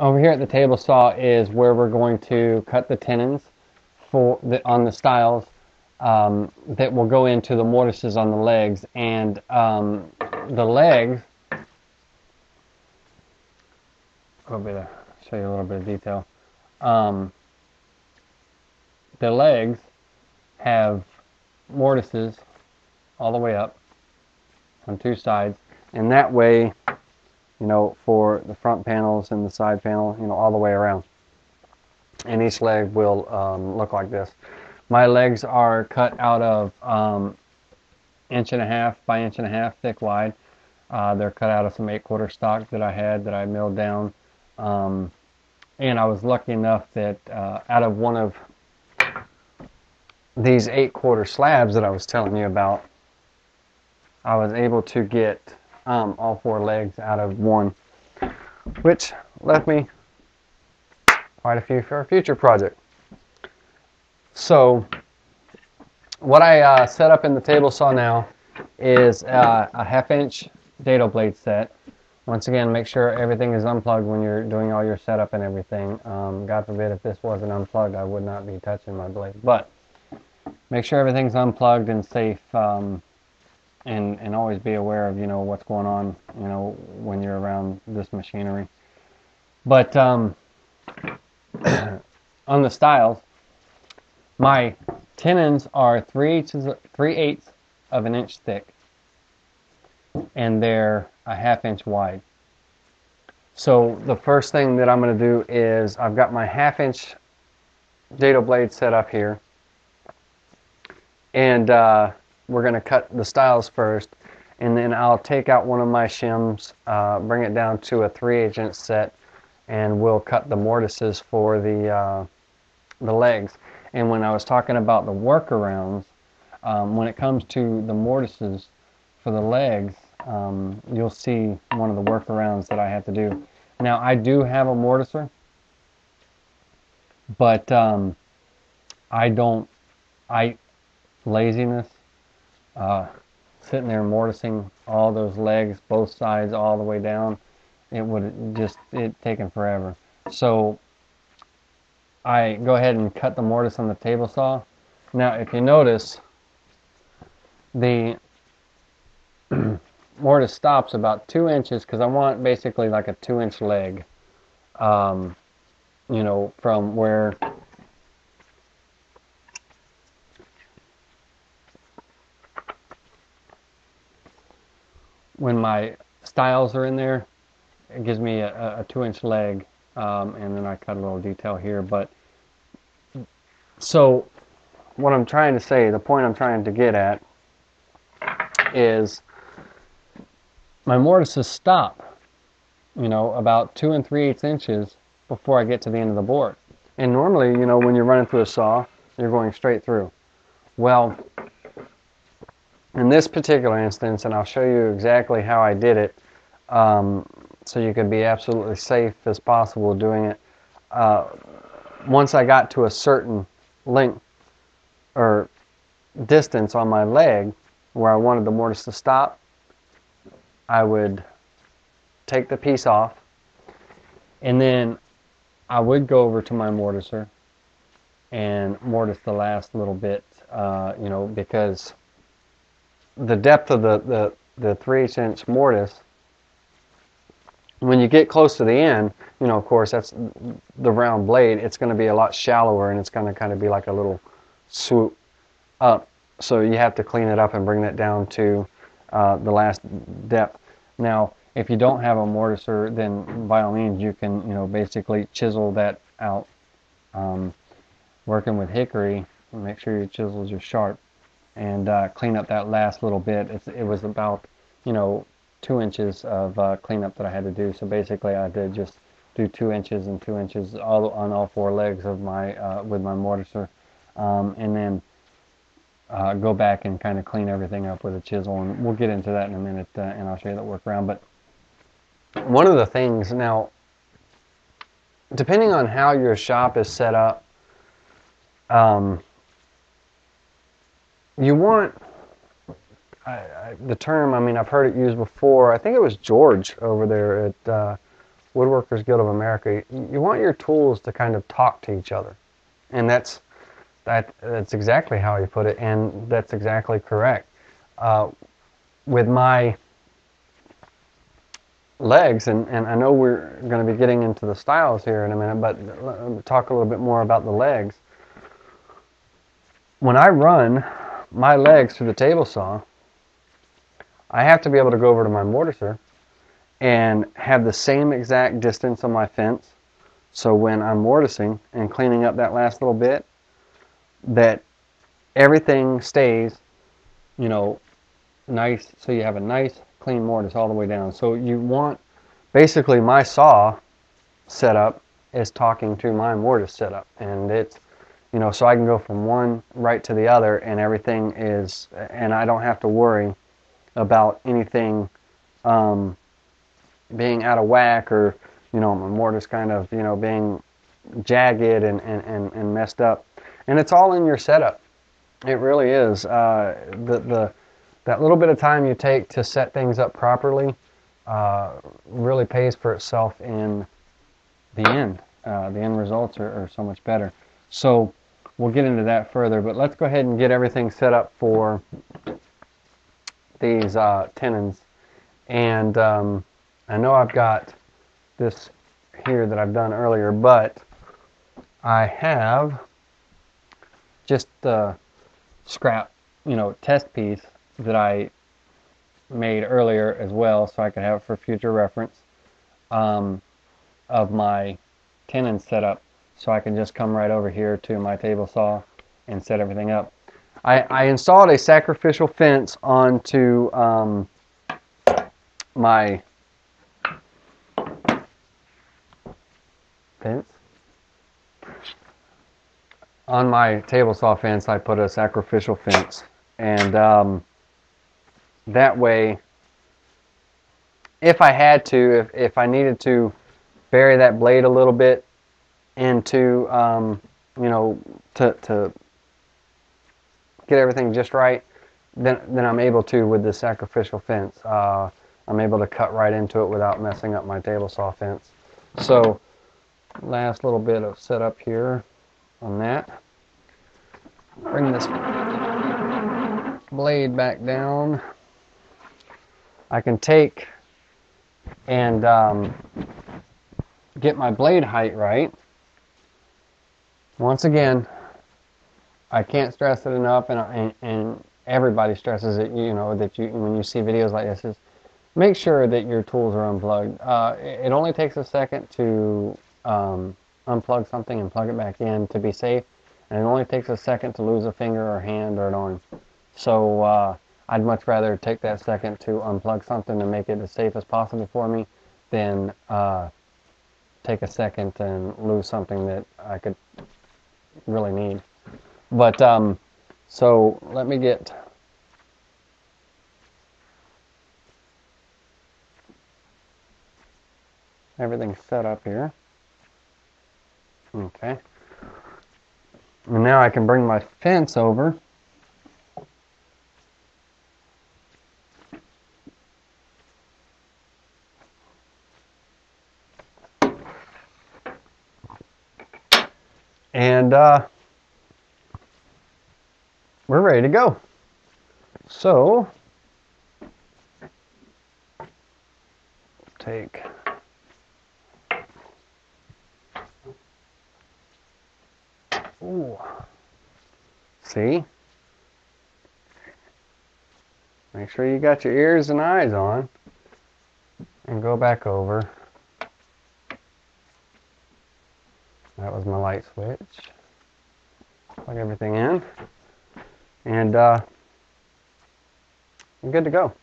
over here at the table saw is where we're going to cut the tenons for the, on the stiles um, that will go into the mortises on the legs. And um, the legs of, show you a little bit of detail. Um, the legs have mortises all the way up on two sides. And that way you know for the front panels and the side panel you know all the way around. And each leg will um, look like this. My legs are cut out of um, inch and a half by inch and a half thick wide. Uh, they're cut out of some eight quarter stock that I had that I milled down. Um, and I was lucky enough that uh, out of one of these eight quarter slabs that I was telling you about, I was able to get um, all four legs out of one, which left me quite a few for a future project. So what I uh, set up in the table saw now is uh, a half inch dado blade set. Once again, make sure everything is unplugged when you're doing all your setup and everything. Um, God forbid if this wasn't unplugged, I would not be touching my blade. But make sure everything's unplugged and safe um, and and always be aware of you know what's going on you know when you're around this machinery. But um, on the stiles my tenons are three inches three eighths of an inch thick and they're a half inch wide. So the first thing that I'm going to do is I've got my half inch dado blade set up here. And uh, we're going to cut the stiles first and then I'll take out one of my shims, uh, bring it down to a 3 8 inch set and we'll cut the mortises for the, uh, the legs. And when I was talking about the workarounds, um, when it comes to the mortises for the legs, um, you'll see one of the workarounds that I have to do. Now I do have a mortiser, but um, I don't, I, laziness, uh, sitting there mortising all those legs, both sides, all the way down, it would just it taken forever. So I go ahead and cut the mortise on the table saw. Now, if you notice, the mortise stops about two inches because I want basically like a two inch leg, um, you know, from where when my styles are in there, it gives me a, a two inch leg, um, and then I cut a little detail here. But so, what I'm trying to say, the point I'm trying to get at, is my mortises stop, you know, about two and three eighths inches before I get to the end of the board. And normally, you know, when you're running through a saw, you're going straight through. Well, in this particular instance, and I'll show you exactly how I did it, um, so you can be absolutely safe as possible doing it. Uh, once I got to a certain length or distance on my leg where I wanted the mortise to stop, I would take the piece off and then I would go over to my mortiser and mortise the last little bit, uh, you know, because the depth of the, the, the 3 inch mortise, when you get close to the end, you know, of course, that's the round blade, it's going to be a lot shallower and it's going to kind of be like a little swoop up. So you have to clean it up and bring that down to uh, the last depth. Now, if you don't have a mortiser, then by all means you can, you know, basically chisel that out. Um, working with hickory, make sure your chisels are sharp and uh, clean up that last little bit. It was about, you know, two inches of uh, cleanup that I had to do. So basically, I did just do two inches and two inches all on all four legs of my uh, with my mortiser, um, and then uh, go back and kind of clean everything up with a chisel. And we'll get into that in a minute, uh, and I'll show you that workaround. But one of the things now, depending on how your shop is set up. Um, you want I, I, the term. I mean, I've heard it used before. I think it was George over there at uh, Woodworkers Guild of America, you, want your tools to kind of talk to each other, and that's that that's exactly how you put it, and that's exactly correct. Uh, with my legs, and, and I know we're going to be getting into the stiles here in a minute, but talk a little bit more about the legs. When I run my legs through the table saw, I have to be able to go over to my mortiser and have the same exact distance on my fence. So when I'm mortising and cleaning up that last little bit, that everything stays, you know, nice. So you have a nice clean mortise all the way down. So you want, basically my saw setup is talking to my mortise setup. And it's, you know, so I can go from one right to the other and everything is, and I don't have to worry about anything um, being out of whack or, you know, my mortise kind of, you know, being jagged and, and, and, and messed up. And it's all in your setup. It really is. Uh, the, the, that little bit of time you take to set things up properly uh, really pays for itself in the end. Uh, the end results are, are, so much better. So we'll get into that further, but let's go ahead and get everything set up for these uh, tenons. And um, I know I've got this here that I've done earlier, but I have just the scrap, you know, test piece that I made earlier as well, so I could have it for future reference um, of my tenon setup. So I can just come right over here to my table saw and set everything up. I, I installed a sacrificial fence onto um, my fence. On my table saw fence, I put a sacrificial fence. And um, that way, if I had to, if, if I needed to bury that blade a little bit into, um, you know, to, to get everything just right, then, then I'm able to with the sacrificial fence. Uh, I'm able to cut right into it without messing up my table saw fence. So, last little bit of setup here on that. Bring this blade back down. I can take and um, get my blade height right. Once again, I can't stress it enough, and, and, and everybody stresses it. You know that you when you see videos like this is make sure that your tools are unplugged. Uh, it only takes a second to um, unplug something and plug it back in to be safe, and it only takes a second to lose a finger or hand or an arm. So uh, I'd much rather take that second to unplug something and make it as safe as possible for me than uh, take a second and lose something that I could really need. But um, so let me get everything set up here. Okay. And now I can bring my fence over. And uh, we're ready to go. So, take Ooh. See? Make sure you got your ears and eyes on. And go back over. That was my light switch. Plug everything in. And uh, I'm good to go.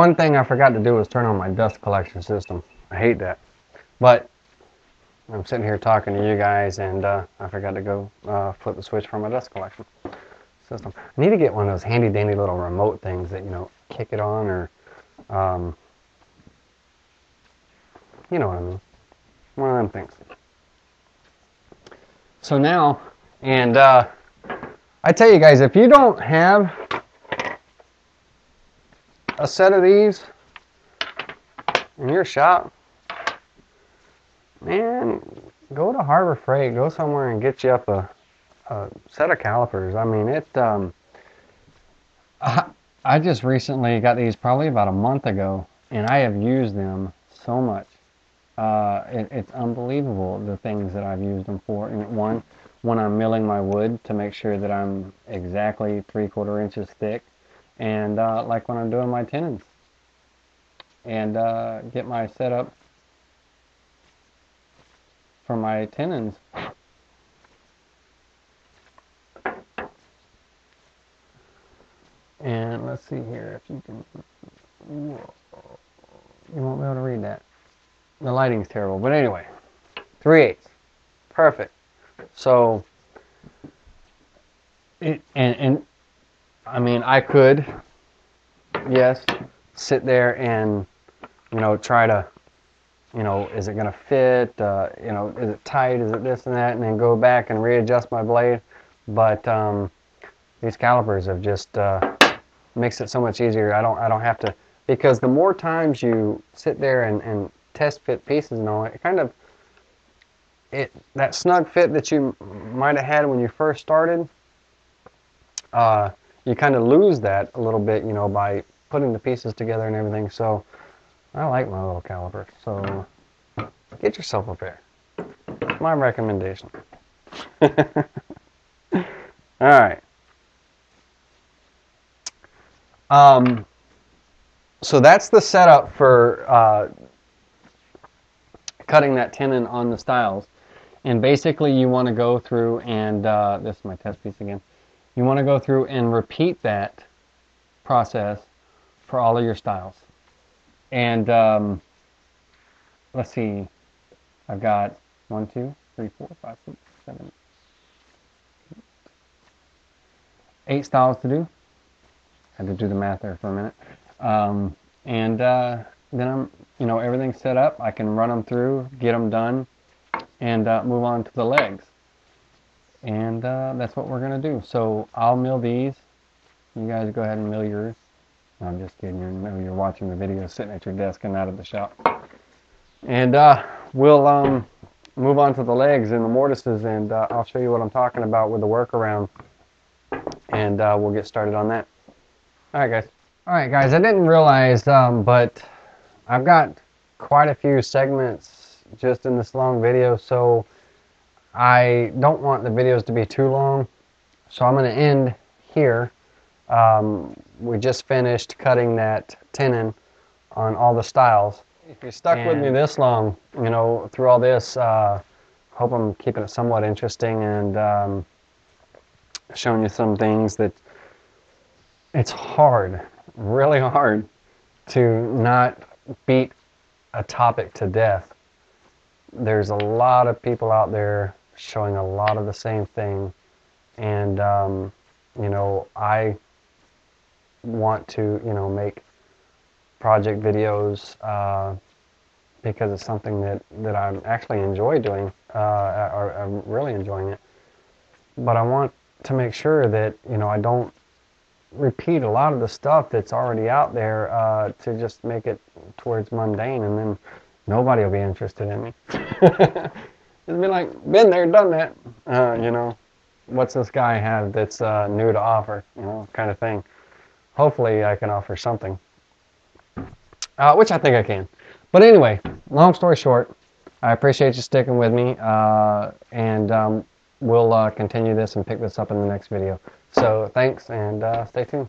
One thing I forgot to do was turn on my dust collection system. I hate that. But I'm sitting here talking to you guys and uh, I forgot to go uh, flip the switch for my dust collection system. I need to get one of those handy dandy little remote things that, you know, kick it on or, um, you know what I mean. One of them things. So now, and uh, I tell you guys, if you don't have a set of these in your shop, man, go to Harbor Freight, go somewhere and get you up a, a set of calipers. I mean, it. Um, I, I just recently got these probably about a month ago, and I have used them so much. Uh, it, it's unbelievable the things that I've used them for. And one, when I'm milling my wood to make sure that I'm exactly three quarter inches thick, and uh, like when I'm doing my tenons, and uh, get my setup for my tenons. And let's see here if you can. You won't be able to read that. The lighting's terrible, but anyway, three eighths, perfect. So, it, and and I mean, I could, yes, sit there and you know try to you know, is it going to fit? Uh, you know, is it tight? Is it this and that? And then go back and readjust my blade. But um, these calipers have just uh, makes it so much easier. I don't I don't have to because the more times you sit there and, and test fit pieces and all, it kind of it that snug fit that you might have had when you first started. Uh, you kind of lose that a little bit, you know, by putting the pieces together and everything. So I like my little caliper, so get yourself a pair. My recommendation. All right. Um, so that's the setup for uh, cutting that tenon on the stiles. And basically you want to go through and, uh, this is my test piece again, you want to go through and repeat that process for all of your stiles. And um, let's see, I've got one, two, three, four, five, six, seven, eight, eight stiles to do. Had to do the math there for a minute. Um, and uh, then I'm, you know, everything's set up. I can run them through, get them done, and uh, move on to the legs. And uh, that's what we're going to do. So I'll mill these. You guys go ahead and mill yours. I'm just kidding. You know you're watching the video sitting at your desk and not at the shop. And uh, we'll um, move on to the legs and the mortises, and uh, I'll show you what I'm talking about with the workaround, and uh, we'll get started on that. All right, guys. All right, guys. I didn't realize, um, but I've got quite a few segments just in this long video, so I don't want the videos to be too long. So I'm going to end here. Um, we just finished cutting that tenon on all the stiles. If you stuck and with me this long, you know, through all this, uh, hope I'm keeping it somewhat interesting and um, showing you some things that it's hard, really hard to not beat a topic to death. There's a lot of people out there showing a lot of the same thing, and um, you know, I want to, you know, make project videos uh, because it's something that, that I actually enjoy doing, uh, or I'm really enjoying it. But I want to make sure that, you know, I don't repeat a lot of the stuff that's already out there uh, to just make it towards mundane and then nobody will be interested in me. It'll be like, been there, done that, uh, you know. What's this guy have that's uh, new to offer, you know, kind of thing hopefully I can offer something, uh, which I think I can. But anyway, long story short, I appreciate you sticking with me, uh, and um, we'll uh, continue this and pick this up in the next video. So thanks, and uh, stay tuned.